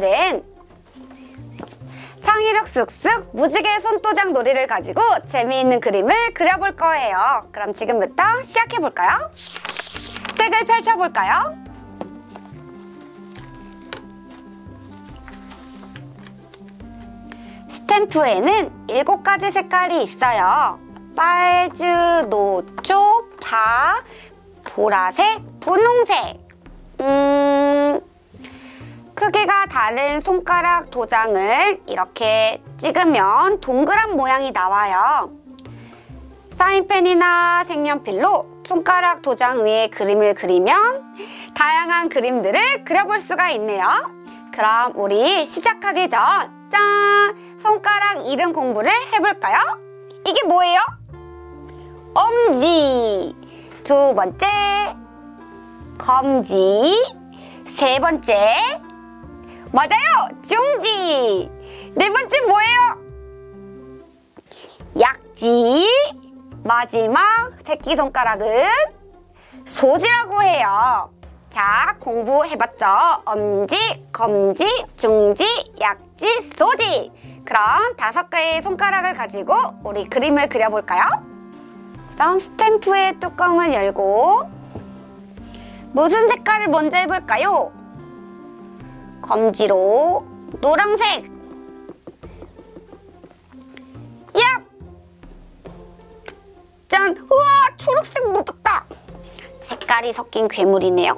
오늘은 창의력 쑥쑥 무지개 손도장 놀이를 가지고 재미있는 그림을 그려볼 거예요. 그럼 지금부터 시작해볼까요? 책을 펼쳐볼까요? 스탬프에는 일곱 가지 색깔이 있어요. 빨주, 노초, 파, 보라색, 분홍색. 음, 크기가 다른 손가락 도장을 이렇게 찍으면 동그란 모양이 나와요. 사인펜이나 색연필로 손가락 도장 위에 그림을 그리면 다양한 그림들을 그려볼 수가 있네요. 그럼 우리 시작하기 전 짠! 손가락 이름 공부를 해볼까요? 이게 뭐예요? 엄지 두 번째 검지 세 번째 맞아요 중지 네 번째 뭐예요? 약지 마지막 새끼손가락은 소지라고 해요 자 공부해봤죠 엄지 검지 중지 약지 소지 그럼 다섯 개의 손가락을 가지고 우리 그림을 그려볼까요? 우선 스탬프의 뚜껑을 열고 무슨 색깔을 먼저 해볼까요? 검지로 노란색 야! 짠! 우와! 초록색 묻었다! 색깔이 섞인 괴물이네요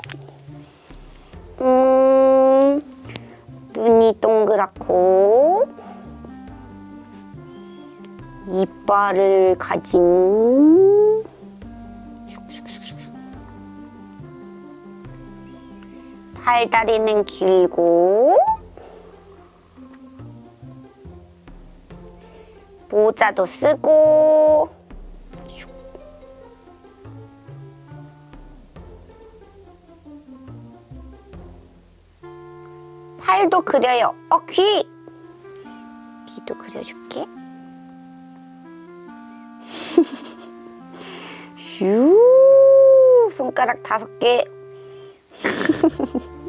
음... 눈이 동그랗고 이빨을 가진 팔다리는 길고 모자도 쓰고 팔도 그려요. 어, 귀! 귀도 그려줄게. 슈 손가락 다섯 개.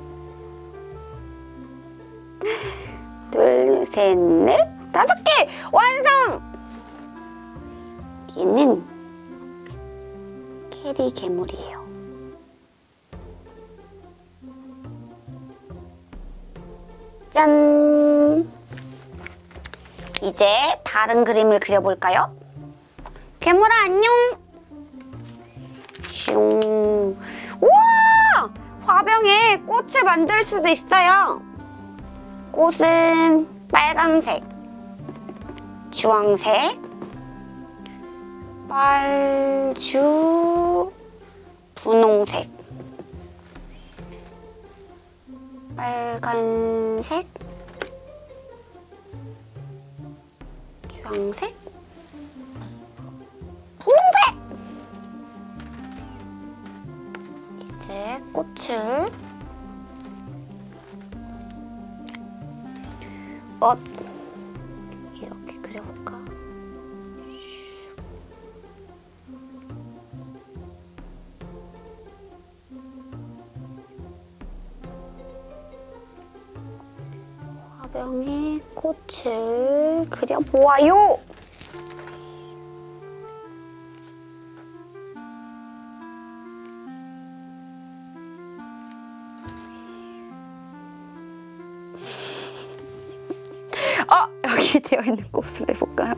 셋, 넷, 다섯 개! 완성! 얘는 캐리 괴물이에요. 짠! 이제 다른 그림을 그려볼까요? 괴물아 안녕! 슝! 우와! 화병에 꽃을 만들 수도 있어요. 꽃은 빨강색, 주황색, 빨주, 분홍색, 빨간색, 주황색, 분홍색! 이제 꽃을 어 이렇게 그려볼까? 화병에 꽃을 그려보아요. 있는 꽃을 해볼까요?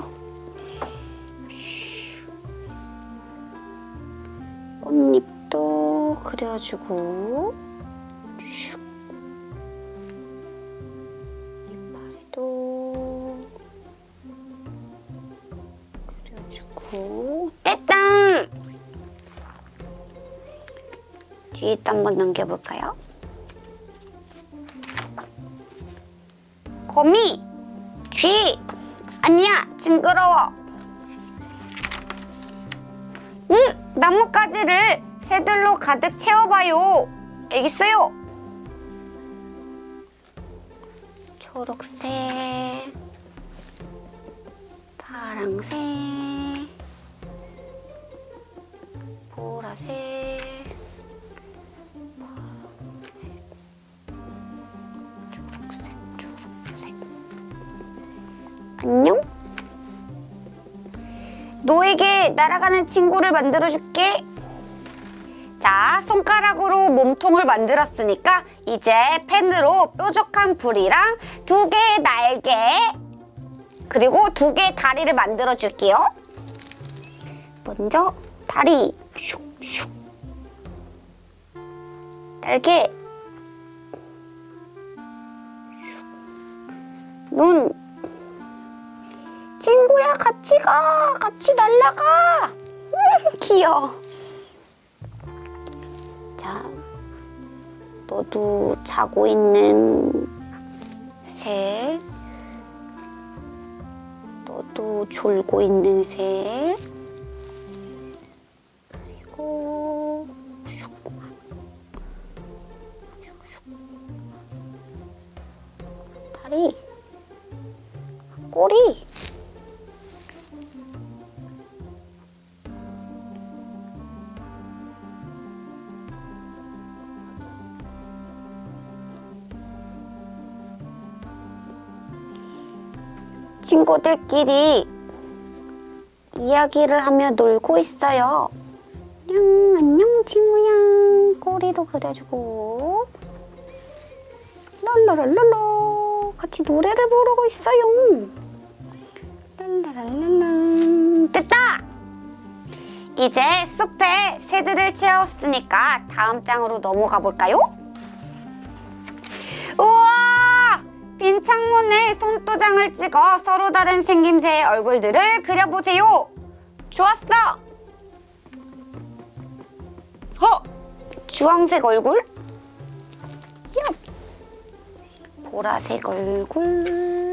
꽃잎도 그려주고 슉. 이파리도 그려주고 됐다! 뒤에 또 한번 넘겨볼까요? 거미! 쥐! 아니야! 징그러워! 응! 나뭇가지를 새들로 가득 채워봐요! 알겠어요? 초록색 파랑색 보라색 안녕. 너에게 날아가는 친구를 만들어줄게. 자, 손가락으로 몸통을 만들었으니까 이제 펜으로 뾰족한 불이랑 두 개의 날개 그리고 두 개의 다리를 만들어 줄게요. 먼저 다리 슉슉 날개 눈 같이 가 같이 날라가. 음, 귀여워. 자 너도 자고 있는 새. 너도 졸고 있는 새. 그리고. 다리 꼬리 친구들끼리 이야기를 하며 놀고 있어요. 안녕, 안녕 친구야. 꼬리도 그려주고. 랄라랄랄라. 같이 노래를 부르고 있어요. 랄라랄랄라. 됐다! 이제 숲에 새들을 채웠으니까 다음 장으로 넘어가 볼까요? 손도장을 찍어 서로 다른 생김새의 얼굴들을 그려보세요. 좋았어. 허! 주황색 얼굴. 얍. 보라색 얼굴.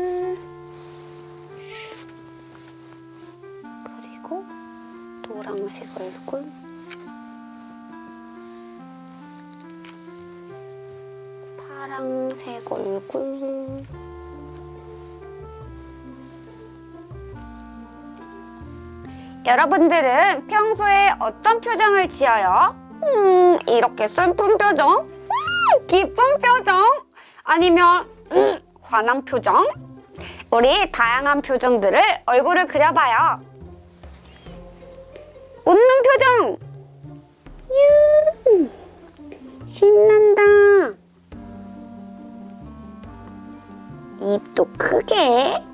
여러분들은 평소에 어떤 표정을 지어요? 음, 이렇게 슬픈 표정? 음, 기쁜 표정? 아니면 음, 화난 표정? 우리 다양한 표정들을 얼굴을 그려봐요. 웃는 표정! 유, 신난다. 입도 크게.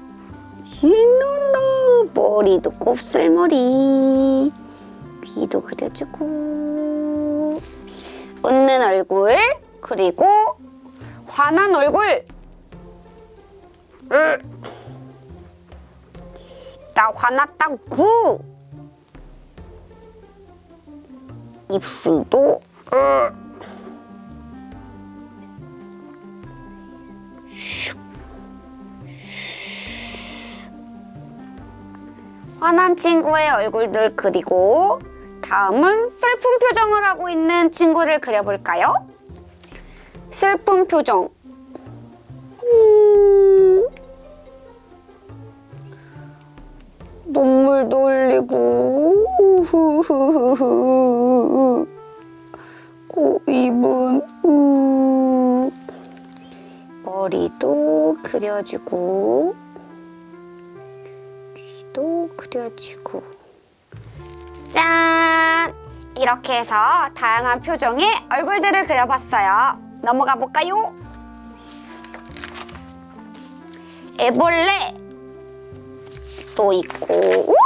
신난다. 머리도 곱슬머리. 귀도 그려주고. 웃는 얼굴. 그리고 화난 얼굴. 으. 나 화났다구. 입술도. 으. 화난 친구의 얼굴들 그리고 다음은 슬픈 표정을 하고 있는 친구를 그려볼까요? 슬픈 표정. 음, 눈물도 흘리고. 코 입은 우 머리도 그려주고 귀도 그려주고 짠! 이렇게 해서 다양한 표정의 얼굴들을 그려봤어요. 넘어가 볼까요? 애벌레 또 있고 우와!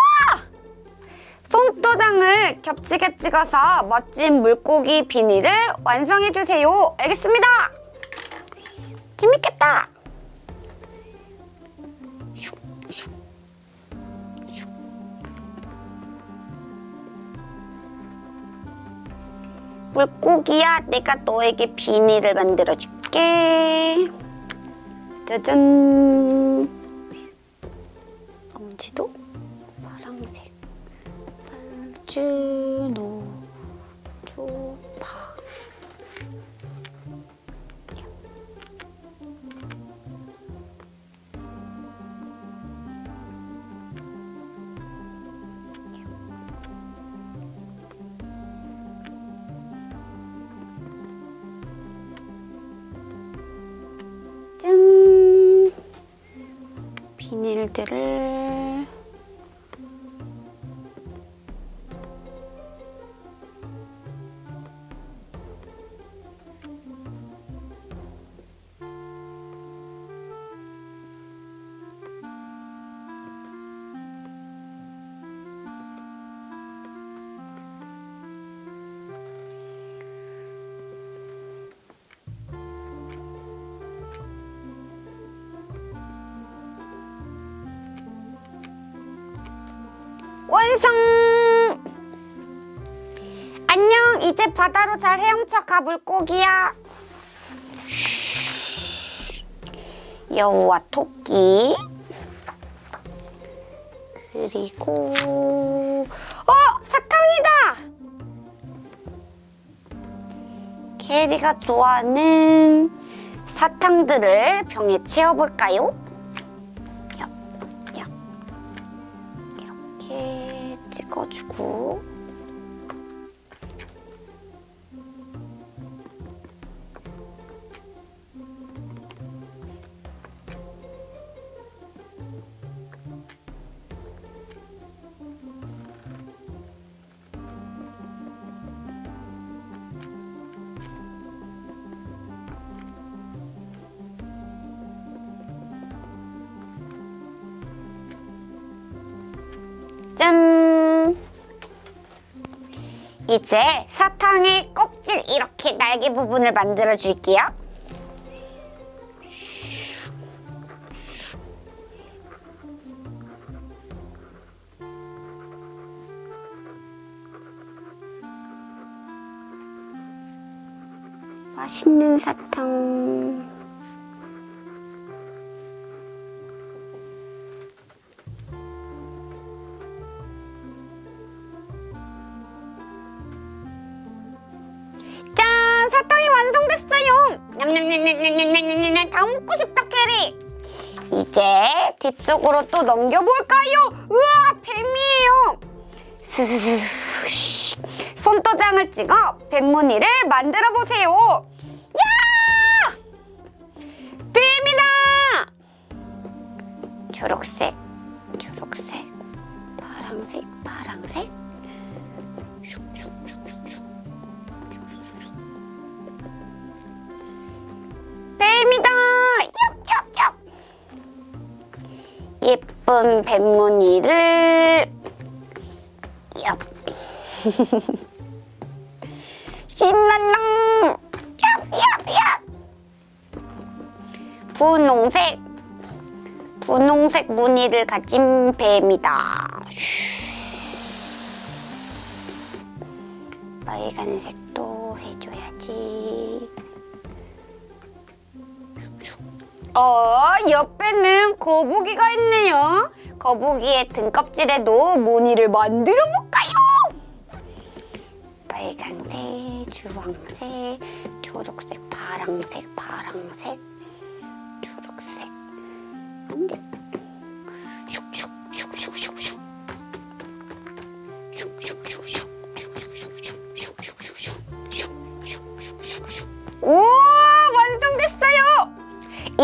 손도장을 겹치게 찍어서 멋진 물고기 비닐을 완성해 주세요. 알겠습니다. 재밌겠다. 물고기야, 내가 너에게 비닐을 만들어 줄게. 짜잔. 엄지도 파랑색. 빨주노 조 상태를 완성! 안녕, 이제 바다로 잘 헤엄쳐 가 물고기야. 여우와 토끼. 그리고 어, 사탕이다. 캐리가 좋아하는 사탕들을 병에 채워볼까요? 꺼주고 이제 사탕의 껍질 이렇게 날개 부분을 만들어 줄게요. 맛있는 사탕. 이제 뒤쪽으로 또 넘겨볼까요? 우와, 뱀이에요! 손도장을 찍어 뱀무늬를 만들어보세요! 야! 뱀이다! 초록색, 초록색, 파랑색, 파랑색 예쁜 뱀무늬를 얍! 신난랑! 얍얍얍! 분홍색 분홍색 무늬를 가진 뱀이다. 슈. 빨간색 어, 옆에는 거북이가 있네요. 거북이의 등껍질에도 무늬를 만들어 볼까요? 빨간색, 주황색, 초록색, 파랑색, 파랑색.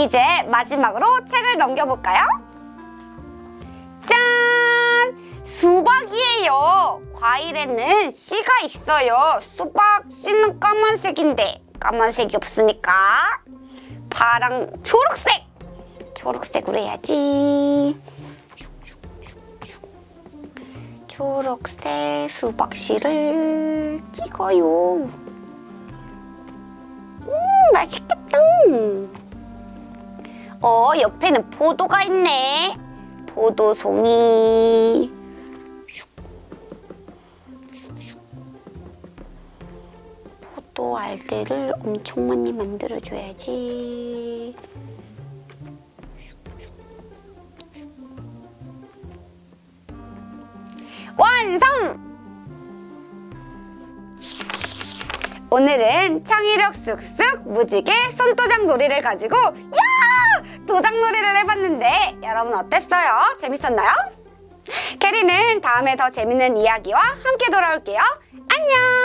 이제 마지막으로 책을 넘겨볼까요? 짠! 수박이에요. 과일에는 씨가 있어요. 수박 씨는 까만색인데 까만색이 없으니까 파랑 초록색! 초록색으로 해야지. 초록색 수박 씨를 찍어요. 어, 옆에는 포도가 있네. 포도송이. 포도 알들을 엄청 많이 만들어줘야지. 완성! 오늘은 창의력 쓱쓱 무지개 손도장 놀이를 가지고 야! 도장 놀이를 해봤는데 여러분 어땠어요? 재밌었나요? 캐리는 다음에 더 재밌는 이야기와 함께 돌아올게요. 안녕!